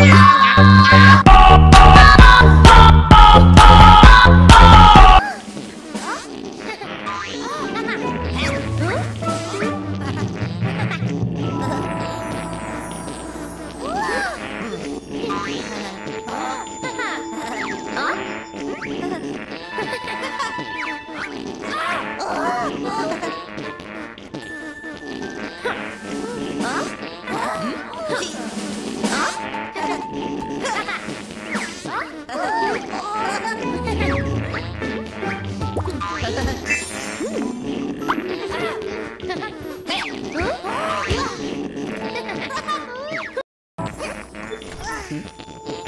Wow. Hmm?